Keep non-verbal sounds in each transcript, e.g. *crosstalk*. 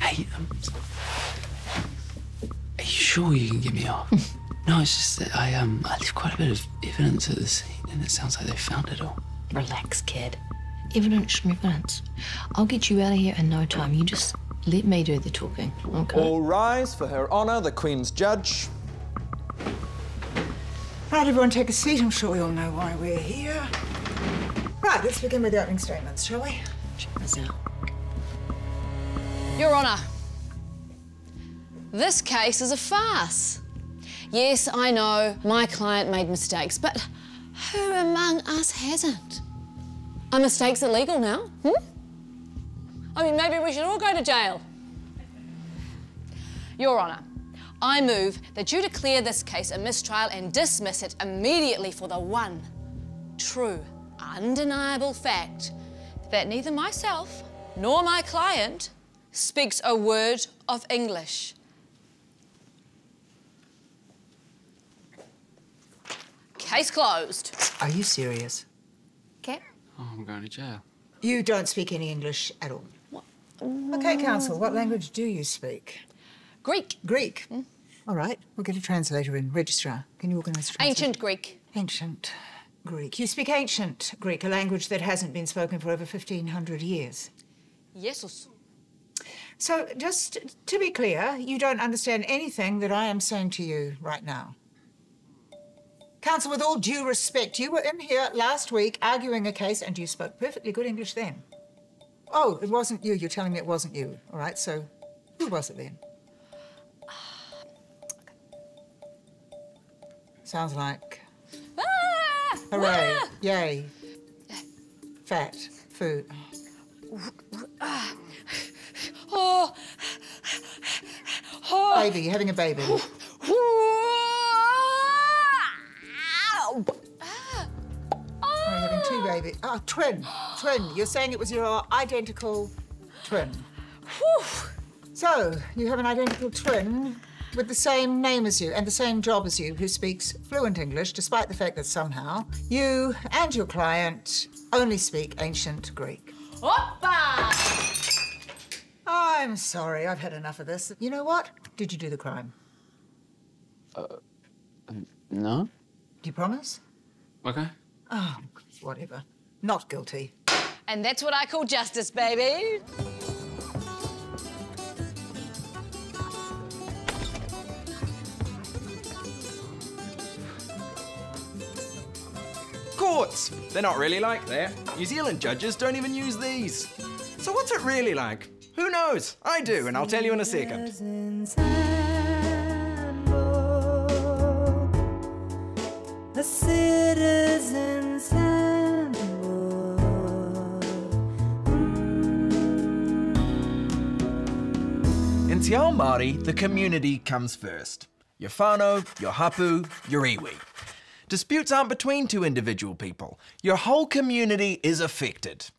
Hey, um, are you sure you can get me off? *laughs* no, it's just that I um I left quite a bit of evidence at the scene, and it sounds like they found it all. Relax, kid. Evidence from evidence. I'll get you out of here in no time. You just let me do the talking, okay? All rise for Her Honour, the Queen's Judge. Right, everyone take a seat. I'm sure we all know why we're here. Right, let's begin with the opening statements, shall we? Check this out. Your Honour, this case is a farce. Yes, I know my client made mistakes, but who among us hasn't? Are mistakes illegal now? Hmm? I mean, maybe we should all go to jail. Your Honour, I move that you declare this case a mistrial and dismiss it immediately for the one true, undeniable fact that neither myself nor my client speaks a word of English. Case closed. Are you serious? Okay. Oh, I'm going to jail. You don't speak any English at all. What? Okay, counsel, what language do you speak? Greek. Greek. Hmm? All right, we'll get a translator in. Registrar, can you organise a translator? Ancient Greek. Ancient Greek. You speak ancient Greek, a language that hasn't been spoken for over 1,500 years. Jesus. So, just to be clear, you don't understand anything that I am saying to you right now. Counsel, with all due respect, you were in here last week arguing a case and you spoke perfectly good English then. Oh, it wasn't you. You're telling me it wasn't you. All right, so who was it then? Sounds like Ah! hooray, Ah! yay, fat, food. Oh. Baby, having a baby. You're having two babies. Oh, ah, twin, twin. You're saying it was your identical twin. So, you have an identical twin with the same name as you and the same job as you who speaks fluent English, despite the fact that somehow you and your client only speak ancient Greek. Hoppa! I'm sorry, I've had enough of this. You know what? Did you do the crime? Uh, No? Do you promise? Okay. Oh, whatever. Not guilty. And that's what I call justice, baby. Courts! They're not really like that. New Zealand judges don't even use these. So what's it really like? Who knows? I do, and I'll tell you in a second. The citizen's. In Te Ao Māori, the community comes first. Your whānau, your hapu, your iwi. Disputes aren't between two individual people. Your whole community is affected.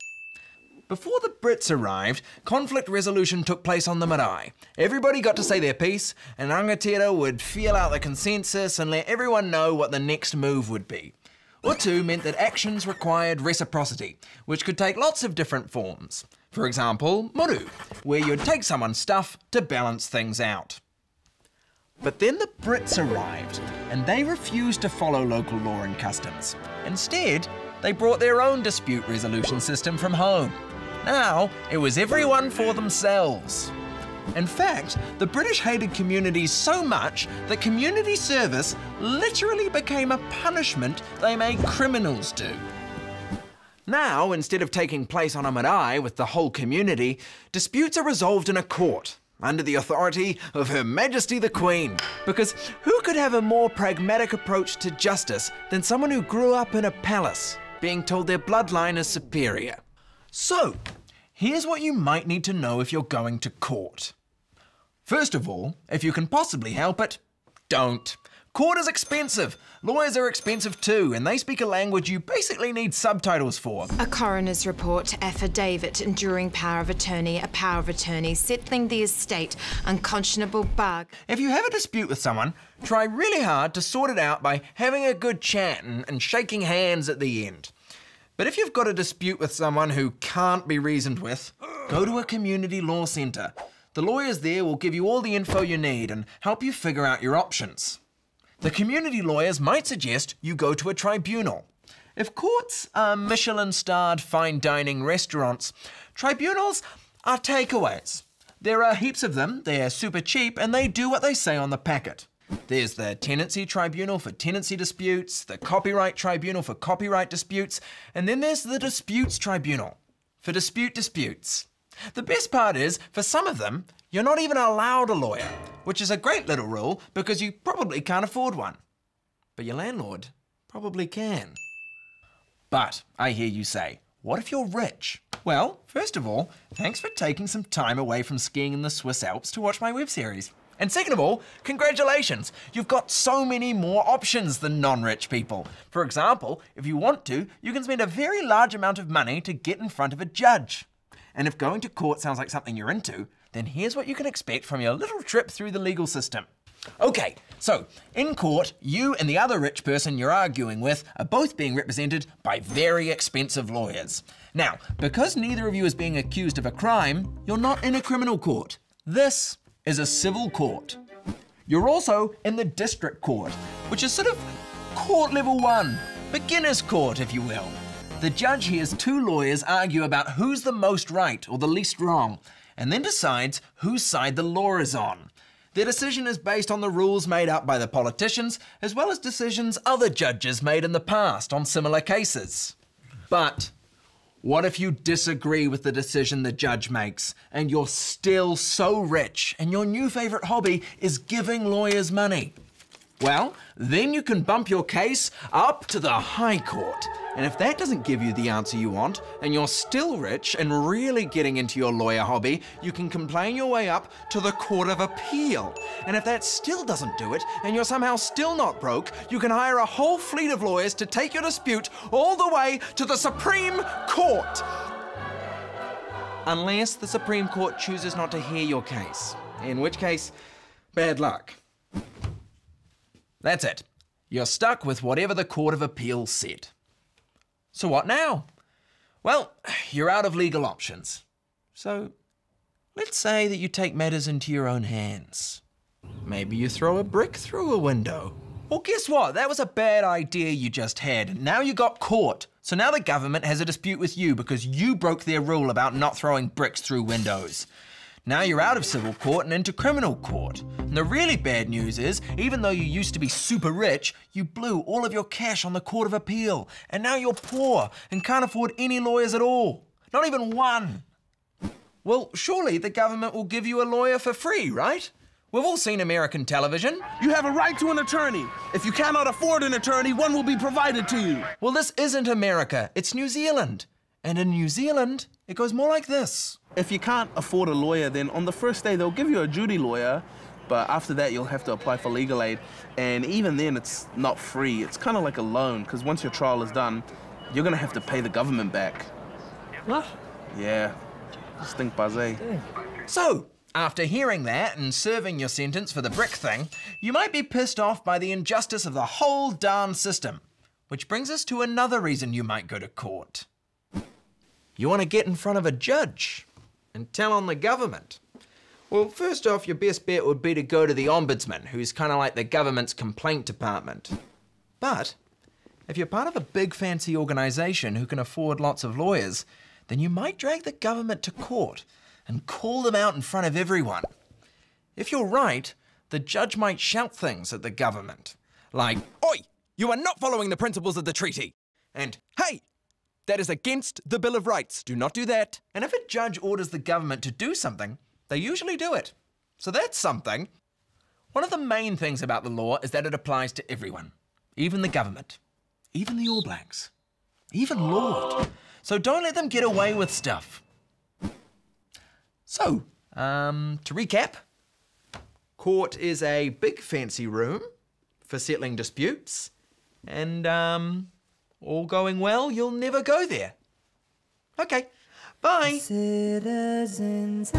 Before the Brits arrived, conflict resolution took place on the marae. Everybody got to say their piece, and Rangatira would feel out the consensus and let everyone know what the next move would be. Utu meant that actions required reciprocity, which could take lots of different forms. For example, muru, where you'd take someone's stuff to balance things out. But then the Brits arrived, and they refused to follow local law and customs. Instead, they brought their own dispute resolution system from home. Now, it was everyone for themselves. In fact, the British hated communities so much that community service literally became a punishment they made criminals do. Now, instead of taking place on a marae with the whole community, disputes are resolved in a court under the authority of Her Majesty the Queen. Because who could have a more pragmatic approach to justice than someone who grew up in a palace, being told their bloodline is superior? So, here's what you might need to know if you're going to court. First of all, if you can possibly help it, don't. Court is expensive. Lawyers are expensive too, and they speak a language you basically need subtitles for. A coroner's report, affidavit, enduring power of attorney, a power of attorney, settling the estate, unconscionable bug. If you have a dispute with someone, try really hard to sort it out by having a good chat and, and shaking hands at the end. But if you've got a dispute with someone who can't be reasoned with, *gasps* go to a community law centre. The lawyers there will give you all the info you need and help you figure out your options. The community lawyers might suggest you go to a tribunal. If courts are Michelin starred fine dining restaurants, tribunals are takeaways. There are heaps of them, they're super cheap, and they do what they say on the packet. There's the Tenancy Tribunal for tenancy disputes, the Copyright Tribunal for copyright disputes, and then there's the Disputes Tribunal for dispute disputes. The best part is, for some of them, you're not even allowed a lawyer, which is a great little rule because you probably can't afford one. But your landlord probably can. But I hear you say, what if you're rich? Well, first of all, thanks for taking some time away from skiing in the Swiss Alps to watch my web series. And second of all, congratulations! You've got so many more options than non-rich people. For example, if you want to, you can spend a very large amount of money to get in front of a judge. And if going to court sounds like something you're into, then here's what you can expect from your little trip through the legal system. Okay, so in court, you and the other rich person you're arguing with are both being represented by very expensive lawyers. Now, because neither of you is being accused of a crime, you're not in a criminal court. This is a civil court. You're also in the district court, which is sort of court level one, beginner's court, if you will. The judge hears two lawyers argue about who's the most right or the least wrong, and then decides whose side the law is on. Their decision is based on the rules made up by the politicians, as well as decisions other judges made in the past on similar cases. But what if you disagree with the decision the judge makes and you're still so rich and your new favourite hobby is giving lawyers money? Well, then you can bump your case up to the High Court. And if that doesn't give you the answer you want, and you're still rich and really getting into your lawyer hobby, you can complain your way up to the Court of Appeal. And if that still doesn't do it, and you're somehow still not broke, you can hire a whole fleet of lawyers to take your dispute all the way to the Supreme Court. Unless the Supreme Court chooses not to hear your case, in which case, bad luck. That's it. You're stuck with whatever the Court of Appeal said. So what now? Well, you're out of legal options. So let's say that you take matters into your own hands. Maybe you throw a brick through a window. Well, guess what? That was a bad idea you just had. Now you got caught. So now the government has a dispute with you because you broke their rule about not throwing bricks through windows. Now you're out of civil court and into criminal court. And the really bad news is, even though you used to be super rich, you blew all of your cash on the Court of Appeal. And now you're poor and can't afford any lawyers at all. Not even one. Well, surely the government will give you a lawyer for free, right? We've all seen American television. You have a right to an attorney. If you cannot afford an attorney, one will be provided to you. Well, this isn't America, it's New Zealand. And in New Zealand, it goes more like this. If you can't afford a lawyer, then on the first day they'll give you a duty lawyer, but after that you'll have to apply for legal aid. And even then, it's not free. It's kind of like a loan, because once your trial is done, you're gonna have to pay the government back. What? Yeah, stink buzzy. Eh? So, after hearing that and serving your sentence for the brick thing, you might be pissed off by the injustice of the whole darn system. Which brings us to another reason you might go to court. You want to get in front of a judge and tell on the government. Well, first off, your best bet would be to go to the Ombudsman, who's kind of like the government's complaint department. But if you're part of a big fancy organisation who can afford lots of lawyers, then you might drag the government to court and call them out in front of everyone. If you're right, the judge might shout things at the government, like, Oi, you are not following the principles of the treaty! And, Hey, that is against the Bill of Rights. Do not do that. And if a judge orders the government to do something, they usually do it. So that's something. One of the main things about the law is that it applies to everyone, even the government, even the All Blacks, even Lorde. So don't let them get away with stuff. So, um, to recap, court is a big fancy room for settling disputes, and um, all going well, you'll never go there. Okay, bye. Citizens